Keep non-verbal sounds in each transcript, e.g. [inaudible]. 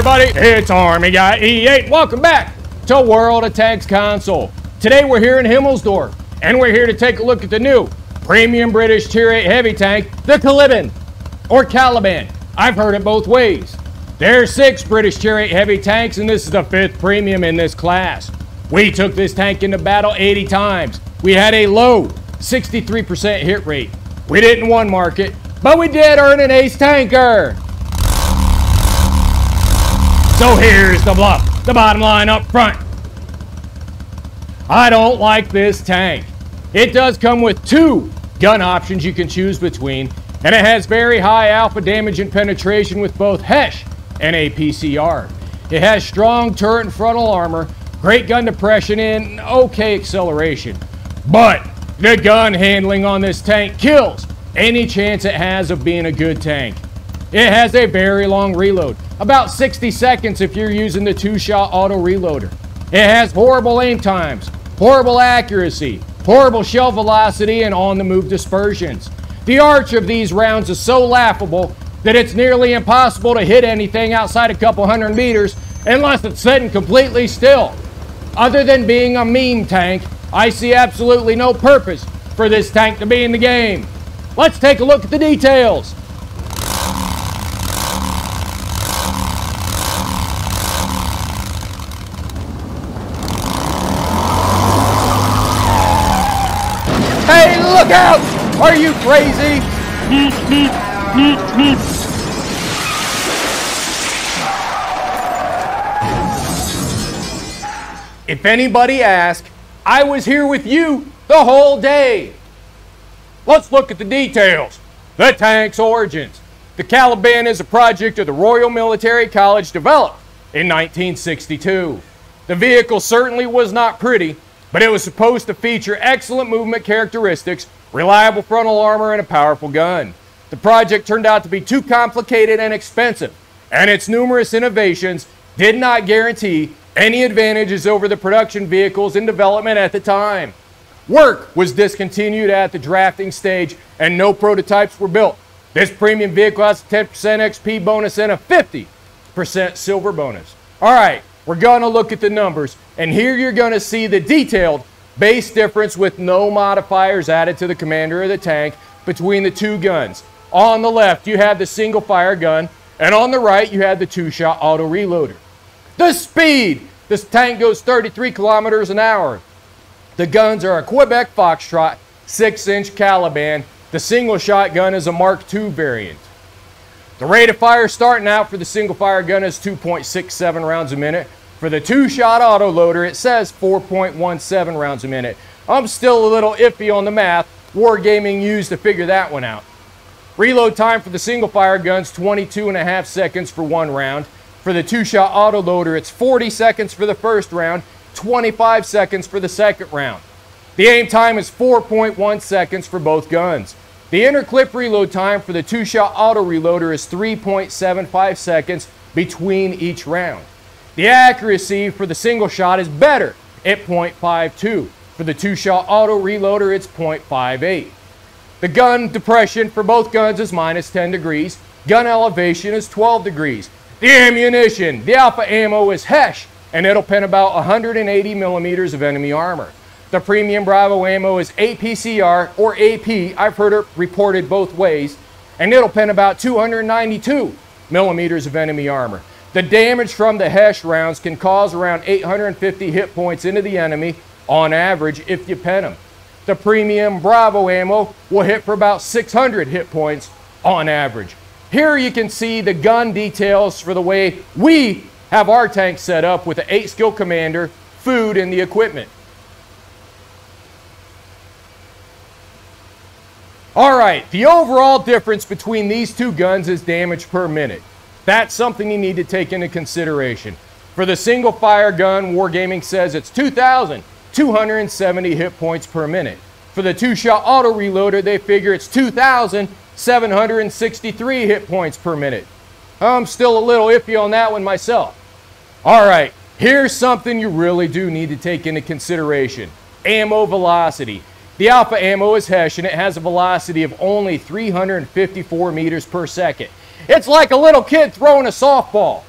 Everybody, it's Army Guy E8. Welcome back to World of Tanks console. Today we're here in Himmelsdorf, and we're here to take a look at the new premium British Tier 8 heavy tank, the Caliban, or Caliban. I've heard it both ways. There's six British Tier 8 heavy tanks, and this is the fifth premium in this class. We took this tank into battle 80 times. We had a low 63% hit rate. We didn't one mark it, but we did earn an ace tanker. So here's the bluff, the bottom line up front. I don't like this tank. It does come with two gun options you can choose between, and it has very high alpha damage and penetration with both HESH and APCR. It has strong turret and frontal armor, great gun depression, and okay acceleration. But the gun handling on this tank kills any chance it has of being a good tank. It has a very long reload, about 60 seconds if you're using the two-shot auto reloader. It has horrible aim times, horrible accuracy, horrible shell velocity, and on-the-move dispersions. The arch of these rounds is so laughable that it's nearly impossible to hit anything outside a couple hundred meters unless it's sitting completely still. Other than being a meme tank, I see absolutely no purpose for this tank to be in the game. Let's take a look at the details. Hey, look out! Are you crazy? If anybody asks, I was here with you the whole day. Let's look at the details. The tank's origins. The Caliban is a project of the Royal Military College developed in 1962. The vehicle certainly was not pretty, but it was supposed to feature excellent movement characteristics, reliable frontal armor, and a powerful gun. The project turned out to be too complicated and expensive, and its numerous innovations did not guarantee any advantages over the production vehicles in development at the time. Work was discontinued at the drafting stage and no prototypes were built. This premium vehicle has a 10% XP bonus and a 50% silver bonus. All right, we're going to look at the numbers, and here you're going to see the detailed base difference with no modifiers added to the commander of the tank between the two guns. On the left, you have the single fire gun, and on the right, you have the two shot auto reloader. The speed this tank goes 33 kilometers an hour. The guns are a Quebec Foxtrot 6 inch Caliban. The single shotgun is a Mark II variant. The rate of fire starting out for the single fire gun is 2.67 rounds a minute. For the two shot auto loader, it says 4.17 rounds a minute. I'm still a little iffy on the math. Wargaming used to figure that one out. Reload time for the single fire guns 22 and a half seconds for one round. For the two-shot autoloader, it's 40 seconds for the first round, 25 seconds for the second round. The aim time is 4.1 seconds for both guns. The inner clip reload time for the two-shot auto reloader is 3.75 seconds between each round. The accuracy for the single shot is better at 0.52. For the two-shot auto reloader, it's 0.58. The gun depression for both guns is minus 10 degrees. Gun elevation is 12 degrees. The ammunition, the alpha ammo is HESH, and it'll pen about 180 millimeters of enemy armor. The premium Bravo ammo is APCR or AP, I've heard it reported both ways, and it'll pen about 292 millimeters of enemy armor. The damage from the HESH rounds can cause around 850 hit points into the enemy on average if you pen them. The premium Bravo ammo will hit for about 600 hit points on average. Here you can see the gun details for the way we have our tank set up with the 8 skill commander, food, and the equipment. All right, the overall difference between these two guns is damage per minute. That's something you need to take into consideration. For the single fire gun, Wargaming says it's 2,270 hit points per minute. For the two shot auto reloader, they figure it's 2,000 763 hit points per minute. I'm still a little iffy on that one myself. All right, here's something you really do need to take into consideration. Ammo velocity. The alpha ammo is HESH and it has a velocity of only 354 meters per second. It's like a little kid throwing a softball.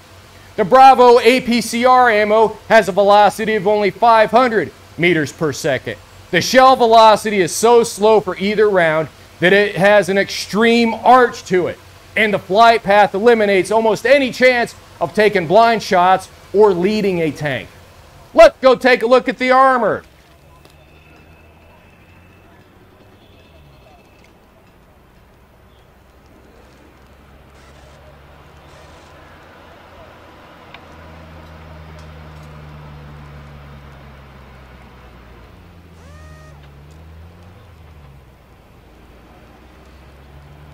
The Bravo APCR ammo has a velocity of only 500 meters per second. The shell velocity is so slow for either round that it has an extreme arch to it, and the flight path eliminates almost any chance of taking blind shots or leading a tank. Let's go take a look at the armor.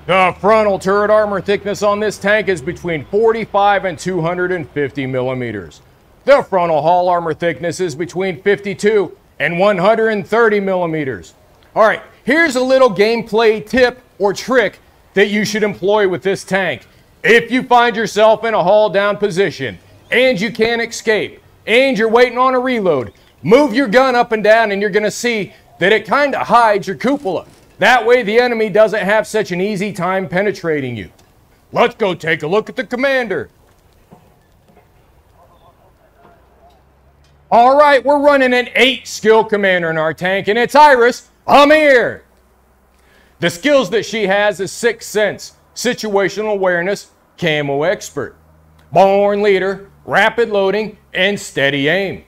The frontal turret armor thickness on this tank is between 45 and 250 millimeters. The frontal hull armor thickness is between 52 and 130 millimeters. All right, here's a little gameplay tip or trick that you should employ with this tank. If you find yourself in a hull down position and you can't escape and you're waiting on a reload, move your gun up and down and you're going to see that it kind of hides your cupola. That way the enemy doesn't have such an easy time penetrating you. Let's go take a look at the commander. All right, we're running an eight skill commander in our tank, and it's Iris Amir. The skills that she has is Sixth Sense, Situational Awareness, Camo Expert, Born Leader, Rapid Loading, and Steady Aim,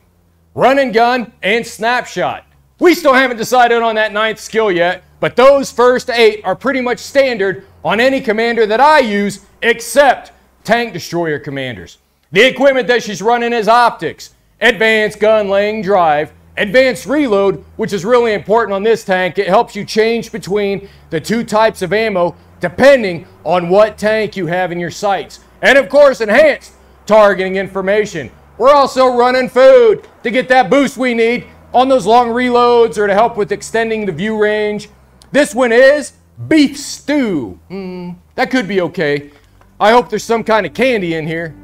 Run and Gun, and Snapshot. We still haven't decided on that ninth skill yet, but those first eight are pretty much standard on any commander that I use except tank destroyer commanders. The equipment that she's running is optics, advanced gun laying drive, advanced reload, which is really important on this tank. It helps you change between the two types of ammo depending on what tank you have in your sights. And of course, enhanced targeting information. We're also running food to get that boost we need on those long reloads or to help with extending the view range. This one is beef stew. Mm, that could be okay. I hope there's some kind of candy in here.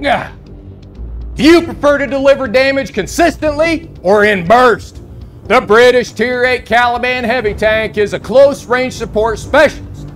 Yeah. Do you prefer to deliver damage consistently or in burst? The British Tier 8 Caliban Heavy Tank is a close range support specialist,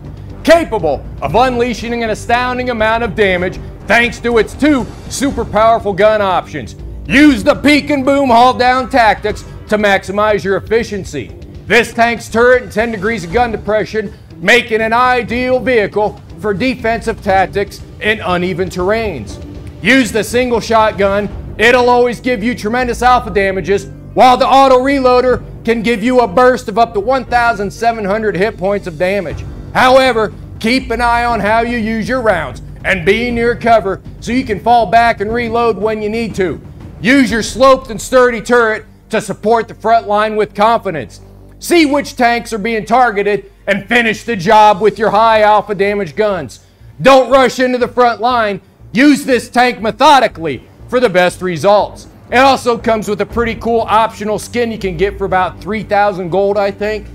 capable of unleashing an astounding amount of damage thanks to its two super powerful gun options Use the peek and boom hull down tactics to maximize your efficiency. This tank's turret and 10 degrees of gun depression make it an ideal vehicle for defensive tactics in uneven terrains. Use the single shotgun, it'll always give you tremendous alpha damages, while the auto reloader can give you a burst of up to 1,700 hit points of damage. However, keep an eye on how you use your rounds and be near cover so you can fall back and reload when you need to. Use your sloped and sturdy turret to support the front line with confidence. See which tanks are being targeted and finish the job with your high alpha damage guns. Don't rush into the front line. Use this tank methodically for the best results. It also comes with a pretty cool optional skin you can get for about 3,000 gold, I think.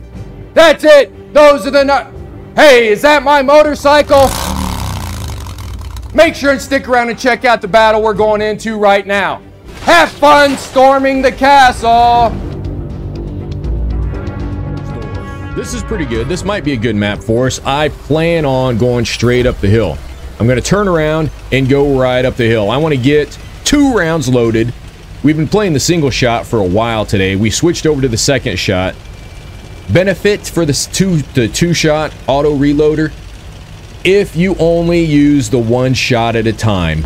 That's it. Those are the nut. Hey, is that my motorcycle? Make sure and stick around and check out the battle we're going into right now. Have fun storming the castle! This is pretty good. This might be a good map for us. I plan on going straight up the hill. I'm going to turn around and go right up the hill. I want to get two rounds loaded. We've been playing the single shot for a while today. We switched over to the second shot. Benefit for the two the two shot auto reloader if you only use the one shot at a time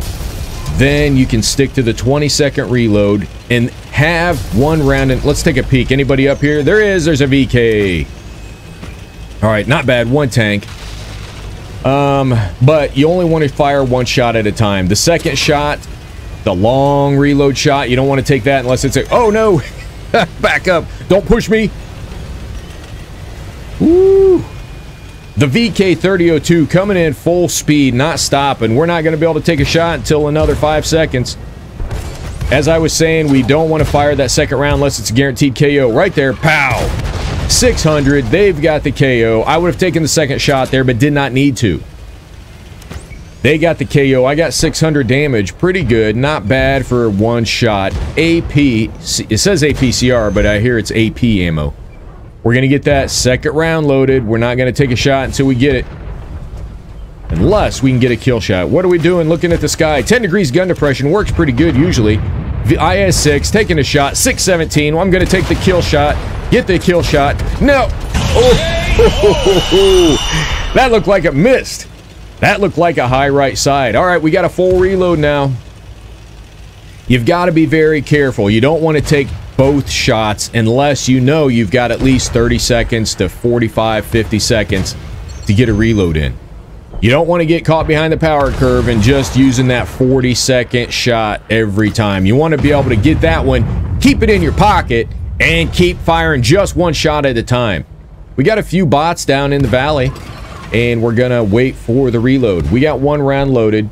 then you can stick to the 20 second reload and have one round. And let's take a peek. Anybody up here? There is. There's a VK. All right, not bad. One tank. Um, but you only want to fire one shot at a time. The second shot, the long reload shot, you don't want to take that unless it's a, oh no, [laughs] back up. Don't push me. Woo. The VK3002 coming in full speed, not stopping. We're not going to be able to take a shot until another five seconds. As I was saying, we don't want to fire that second round unless it's a guaranteed KO. Right there, pow! 600, they've got the KO. I would have taken the second shot there, but did not need to. They got the KO. I got 600 damage. Pretty good. Not bad for one shot. AP. It says APCR, but I hear it's AP ammo. We're going to get that second round loaded. We're not going to take a shot until we get it. Unless we can get a kill shot. What are we doing looking at the sky? 10 degrees gun depression works pretty good usually. The IS-6 taking a shot. 617. Well, I'm going to take the kill shot. Get the kill shot. No. Oh, [laughs] that looked like it missed. That looked like a high right side. All right, we got a full reload now. You've got to be very careful. You don't want to take both shots unless you know you've got at least 30 seconds to 45, 50 seconds to get a reload in. You don't want to get caught behind the power curve and just using that 40 second shot every time. You want to be able to get that one, keep it in your pocket, and keep firing just one shot at a time. We got a few bots down in the valley, and we're going to wait for the reload. We got one round loaded.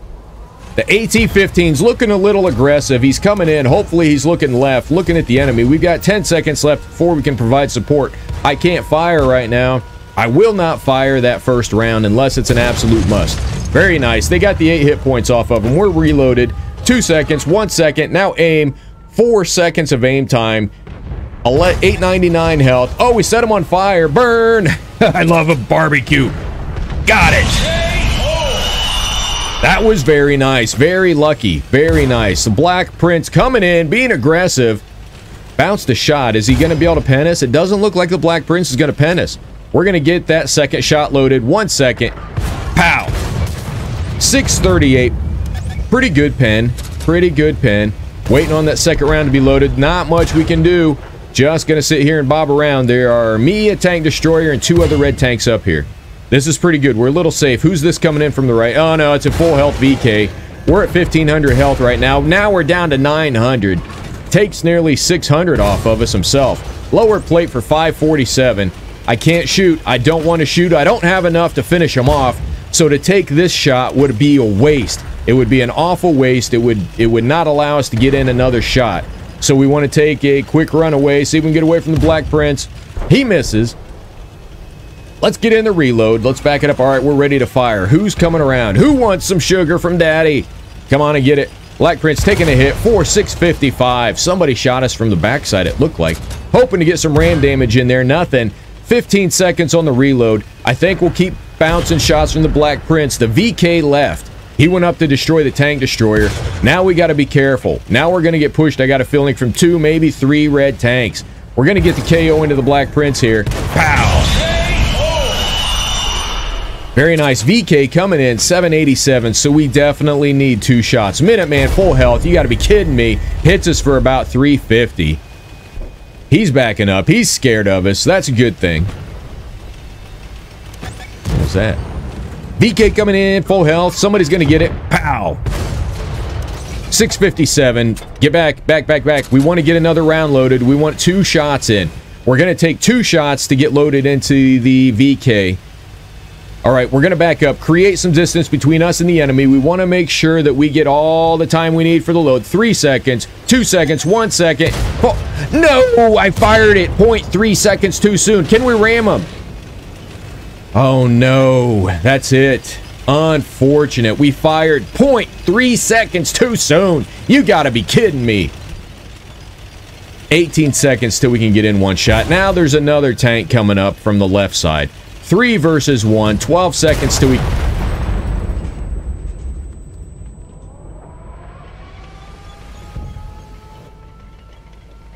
The AT-15's looking a little aggressive. He's coming in. Hopefully he's looking left, looking at the enemy. We've got 10 seconds left before we can provide support. I can't fire right now. I will not fire that first round unless it's an absolute must. Very nice. They got the eight hit points off of him. We're reloaded. Two seconds, one second. Now aim. Four seconds of aim time. 899 health. Oh, we set him on fire. Burn. [laughs] I love a barbecue. Got it. That was very nice. Very lucky. Very nice. The Black Prince coming in, being aggressive. Bounced a shot. Is he going to be able to pen us? It doesn't look like the Black Prince is going to pen us. We're going to get that second shot loaded. One second. Pow. 638. Pretty good pen. Pretty good pen. Waiting on that second round to be loaded. Not much we can do. Just going to sit here and bob around. There are me, a tank destroyer, and two other red tanks up here. This is pretty good. We're a little safe. Who's this coming in from the right? Oh, no, it's a full health VK. We're at 1,500 health right now. Now we're down to 900. Takes nearly 600 off of us himself. Lower plate for 547. I can't shoot. I don't want to shoot. I don't have enough to finish him off. So to take this shot would be a waste. It would be an awful waste. It would it would not allow us to get in another shot. So we want to take a quick run away, see if we can get away from the Black Prince. He misses. Let's get in the reload. Let's back it up. All right, we're ready to fire. Who's coming around? Who wants some sugar from Daddy? Come on and get it. Black Prince taking a hit for 655. Somebody shot us from the backside, it looked like. Hoping to get some ram damage in there. Nothing. 15 seconds on the reload. I think we'll keep bouncing shots from the Black Prince. The VK left. He went up to destroy the tank destroyer. Now we got to be careful. Now we're going to get pushed. I got a feeling from two, maybe three red tanks. We're going to get the KO into the Black Prince here. Pow! Very nice. VK coming in, 787, so we definitely need two shots. Minuteman, full health. You got to be kidding me. Hits us for about 350. He's backing up. He's scared of us. That's a good thing. What was that? VK coming in, full health. Somebody's going to get it. Pow! 657. Get back, back, back, back. We want to get another round loaded. We want two shots in. We're going to take two shots to get loaded into the VK. All right, we're going to back up, create some distance between us and the enemy. We want to make sure that we get all the time we need for the load. Three seconds, two seconds, one second. Oh, no, I fired it 0.3 seconds too soon. Can we ram them? Oh, no, that's it. Unfortunate. We fired 0.3 seconds too soon. You got to be kidding me. 18 seconds till we can get in one shot. Now there's another tank coming up from the left side. Three versus one. 12 seconds to we.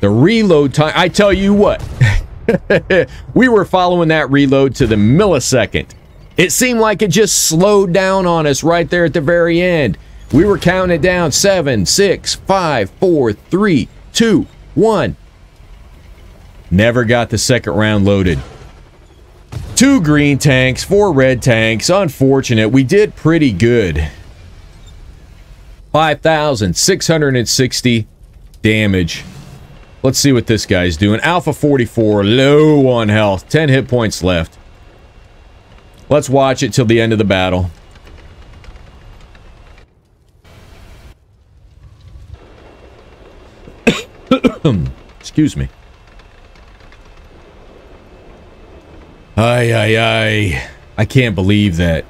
The reload time. I tell you what. [laughs] we were following that reload to the millisecond. It seemed like it just slowed down on us right there at the very end. We were counting down. Seven, six, five, four, three, two, one. Never got the second round loaded. Two green tanks, four red tanks. Unfortunate. We did pretty good. 5,660 damage. Let's see what this guy's doing. Alpha 44, low on health. 10 hit points left. Let's watch it till the end of the battle. [coughs] Excuse me. Ay, ay, ay. I can't believe that.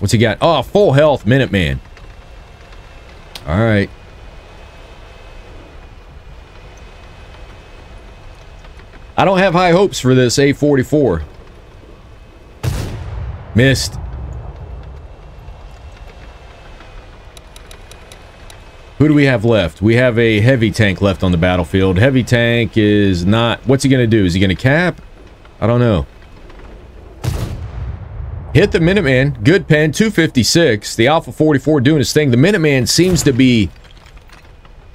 What's he got? Oh, full health, Minuteman. All right. I don't have high hopes for this A44. Missed. Who do we have left? We have a heavy tank left on the battlefield. Heavy tank is not... What's he going to do? Is he going to cap? I don't know. Hit the Minuteman. Good pen. 256. The Alpha 44 doing his thing. The Minuteman seems to be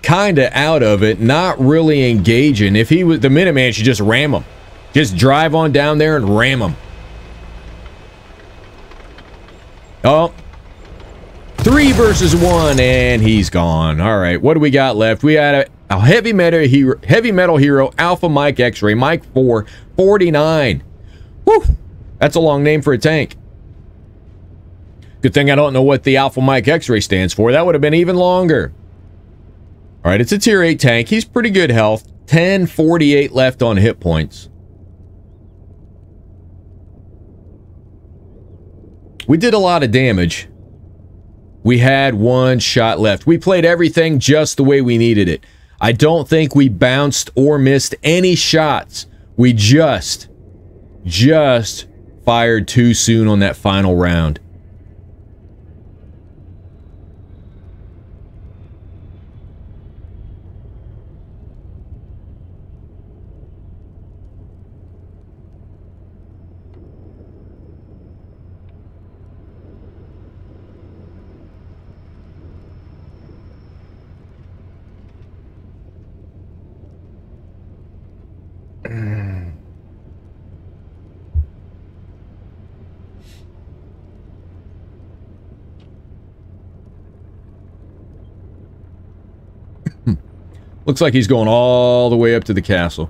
kind of out of it. Not really engaging. If he was... The Minuteman should just ram him. Just drive on down there and ram him. Oh, Three versus one, and he's gone. All right, what do we got left? We had a, a heavy metal hero, heavy metal hero, Alpha Mike X-ray, Mike 4, 49. Whew, that's a long name for a tank. Good thing I don't know what the Alpha Mike X-ray stands for. That would have been even longer. All right, it's a tier 8 tank. He's pretty good health. 1048 left on hit points. We did a lot of damage. We had one shot left. We played everything just the way we needed it. I don't think we bounced or missed any shots. We just, just fired too soon on that final round. Looks like he's going all the way up to the castle.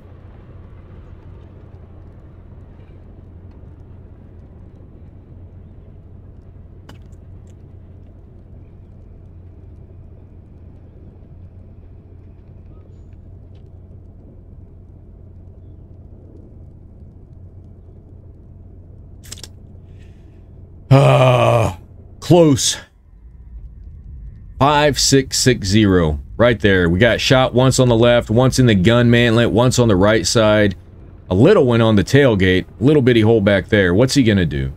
Ah, uh, close. 5660. Right there. We got shot once on the left, once in the gun mantlet, once on the right side. A little one on the tailgate. Little bitty hole back there. What's he going to do?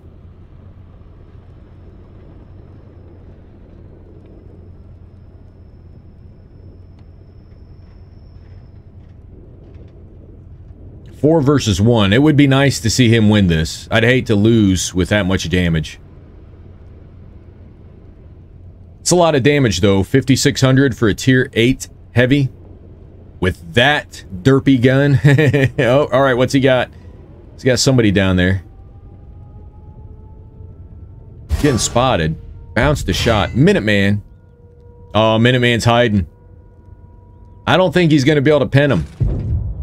Four versus one. It would be nice to see him win this. I'd hate to lose with that much damage. It's a lot of damage, though. 5,600 for a tier 8 heavy. With that derpy gun. [laughs] oh, all right, what's he got? He's got somebody down there. Getting spotted. Bounced a shot. Minuteman. Oh, Minuteman's hiding. I don't think he's going to be able to pin him.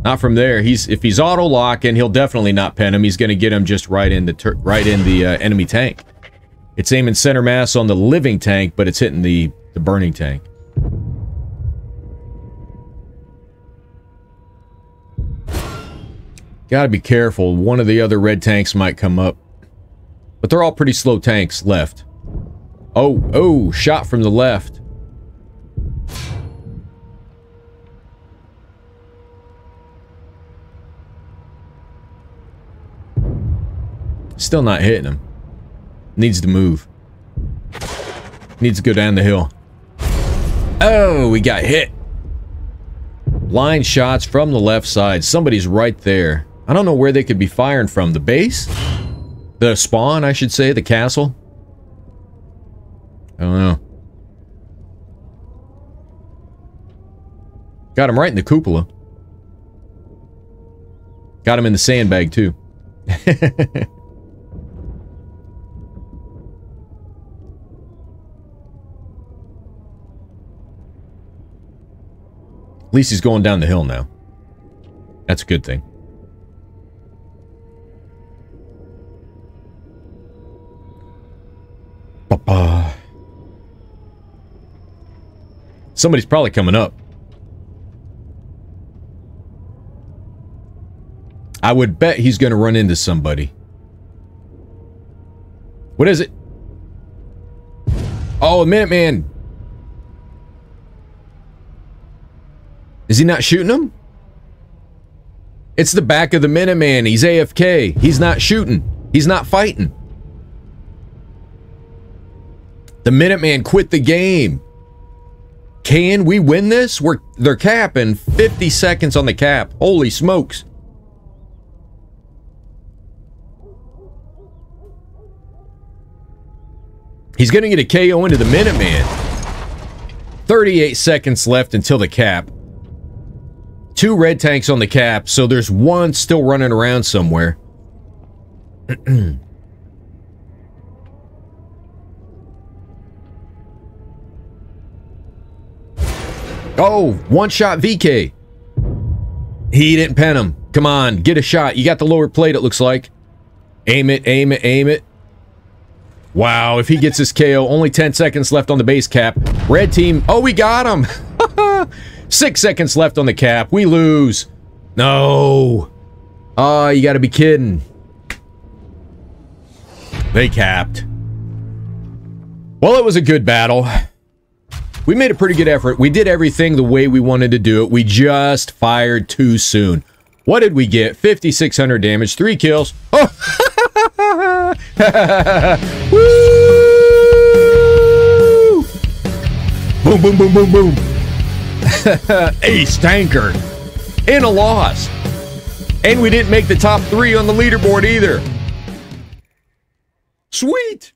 Not from there. He's if he's auto locking, he'll definitely not pin him. He's going to get him just right in the right in the uh, enemy tank. It's aiming center mass on the living tank, but it's hitting the, the burning tank. Gotta be careful. One of the other red tanks might come up. But they're all pretty slow tanks left. Oh, oh, shot from the left. Still not hitting him. Needs to move. Needs to go down the hill. Oh, we got hit. Line shots from the left side. Somebody's right there. I don't know where they could be firing from. The base? The spawn, I should say. The castle? I don't know. Got him right in the cupola. Got him in the sandbag, too. [laughs] least he's going down the hill now. That's a good thing. Ba-ba. Somebody's probably coming up. I would bet he's going to run into somebody. What is it? Oh, a Minuteman. Is he not shooting him? It's the back of the Minuteman. He's AFK. He's not shooting. He's not fighting. The Minuteman quit the game. Can we win this? We're they're capping 50 seconds on the cap. Holy smokes. He's going to get a KO into the Minuteman. 38 seconds left until the cap. Two red tanks on the cap, so there's one still running around somewhere. [clears throat] oh, one shot VK. He didn't pen him. Come on, get a shot. You got the lower plate, it looks like. Aim it, aim it, aim it. Wow, if he gets his KO, only 10 seconds left on the base cap. Red team, oh, we got him. [laughs] Six seconds left on the cap. We lose. No. Oh, you gotta be kidding. They capped. Well, it was a good battle. We made a pretty good effort. We did everything the way we wanted to do it. We just fired too soon. What did we get? 5,600 damage, three kills. Oh! [laughs] Woo! Boom, boom, boom, boom, boom. [laughs] Ace tanker. In a loss. And we didn't make the top three on the leaderboard either. Sweet.